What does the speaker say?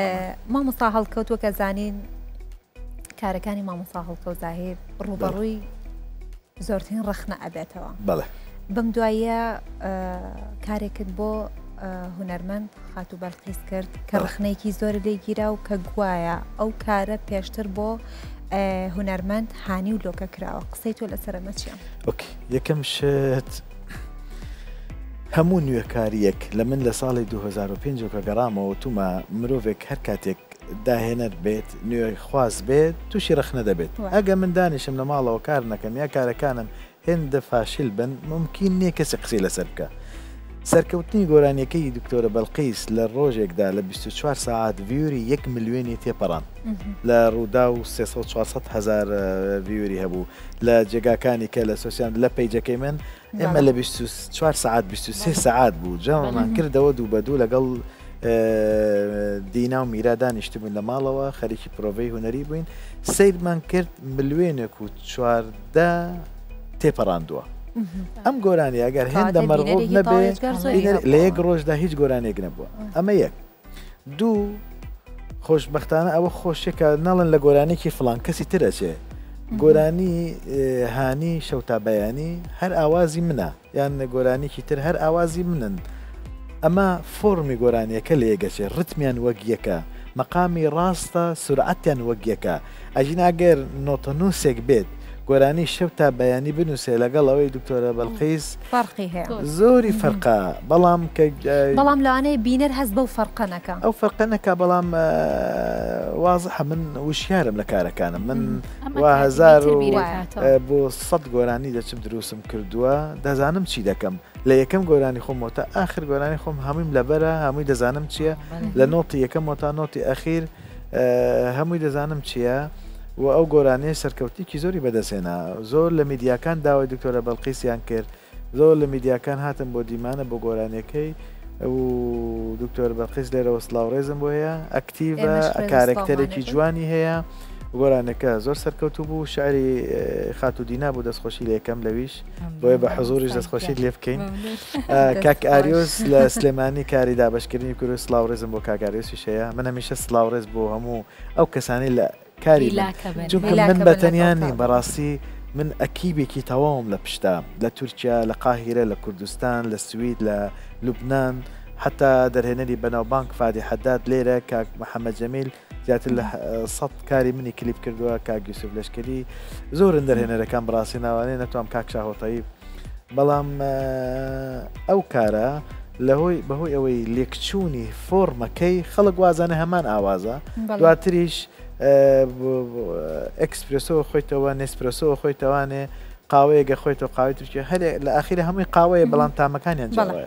مامۆستا هەڵکەوت وەکە زانین کارەکانی مامۆستا هەڵکەوت زاهیر ڕوبەڕووی زۆرترین ڕەخنە ئەبێتەوە بەڵێ بەم دوایە کارێکت بۆ هوەرمەند خاتو بەلقیس کرد کە ڕخنەیەکی زۆر لێگیرا و کە گوایە ئەو کارە پێشتر بۆ هوەرمەند هانی و لۆکە کراوە قسەی تۆ لەسەرمەچیە یەکەم شت هەموو نوێکارییەک لە من لە ساڵی دوو هەزار و پێنج و کە گەڕامەوە وتومە مرۆڤێک هەر کاتێک داهێنەر بێت، نوێخواز بێت، تووشی ڕەخنە دەبێت. ئەگەر من دانیشم لە ماڵەوە کار نەکەم یا کارەکانم هێندە فاشیل بن، مومکین نییە کەسێک قسەی لەسەر بکات. سەرکەوتنی گۆرانییەکەی دکتۆرە بەلقیس لە ڕۆژێکدا لە بیست و چوار سەعات ڤیوری یەک ملیۆنی تێپەڕاند. لە ڕووداو سێ سەد چوار سەد هەزار ڤیوری هەبوو. لە جێگاکانی کە لە سۆسیان لە پەیجەکەی من ئێمە لە چوار سعات سێ سعات بوو جەمان کردەوە دوو بە دوو لەگەڵ دینا و میرا دانیشتی بوون لە ماڵەوە خەریکی پرۆڤی هوەری بووین سیرمان کرد ملوێنێک و چواردە تێپەڕاندووە ئەم گۆرانی ئەگەر هێندە مەرغوب نەبێت لە یەک ڕۆژدا هیچ گۆرانێک نەبووە ئەمە یەک دوو خۆشبەختانە ئەوە خۆشیە کە ناڵن لە گۆرانێکی فلان کەسی تر ئەچێ گۆرانی هانی شەوتا بەیانی هەر ئاوازی منە یان گۆرانێکی تر هەر ئاوازی منن ئەمە فۆرمی گۆرانیەکە لێگەچێ ڕتمیان وەگیەکە مەقامی ڕاستە سرعەتیان وەگیەکە ئەگینا گەر نۆتەنوسێک بێت گۆرانی شەو تا بەیانی بنوسێ لەگەڵ ئەوەی دکتۆرە بەلقیس فەرقی هەیە زۆری فەرقە بەڵام بەڵام لەوانەیە بینەر هەست بەو فەرقە نەکا ئەو فەرقە نەکا بەڵام وازحە من وشیارم لە کارەکانم من وا هەزار بۆ سەد گۆرانی دەچم دروستم کردووە دەزانم چی دەکەم لە یەکەم گۆرانی خۆمەوە تا ئاخر گۆرانی خۆم هەموویم لەبەرە هەمووی دەزانم چییە لە نۆتی یەکەم وە تا نۆتی ئەخیر هەمووی دەزانم چیە و ئەو گۆرانیەش سەرکەوتنیکی زۆری بەدەست هێنا زۆر لە میدیاکان داوای دکتۆرە بەلقیسیان کرد زۆر لە میدیاکان هاتن بۆ دیمانە بۆ گۆرانیەکەی و دکتۆر بەلقیس لێرەوە سلااو ڕێزم بۆ هەیە ئەکتیڤە کارێکتەرێکی جوانی هەیە گۆرانەکە زۆر سەرکەوتوو بوو شعری خاتو دینا بوو دەستخۆشی لەکەم لەویش بۆیە بە حزوریش دەستخۆشیت لێ بکەین کاک ئاریۆس لە سلێمانی کاری دابشکردنی کورو سلااو ڕێزم بۆ کاگاریۆسی شەیە من هەمیشە سلااو ڕێز بۆ هەموو ئەو کەسانی لە کاری چونکە من بە تەنیا نیم بەڕاستی من ئەکیبێکی تەواوم لە پشتا لە تورکیا لە قاهیرە لە کوردستان لە سوید لە لوبناان حتا دەرهێنەری بەناوبانک فادی حداد لێرە کاک محەممەد جەمیل زیاتر لە سەد کاری منی کلیپ کردووە کاک یوسف لەشکری زۆرن دەرهێنەرەکان بڕاستی ناوانێ نەتوام کاک شاهۆتایی بەڵام ئەو کارە لەهۆی بەهۆی ئەوەی لێکچوونی فۆرمەکەی خەڵک وازانە هەمان ئاوازە دواتریش ئەکسپرسۆ خۆیتەوە نسپرسۆ خۆی توانێ قاوەیەگە خۆیتەوە قاوی ترکێ هەرێ لە ئاخیرە هەمووی قاوەیە بەڵام تامەکانیان جڵێ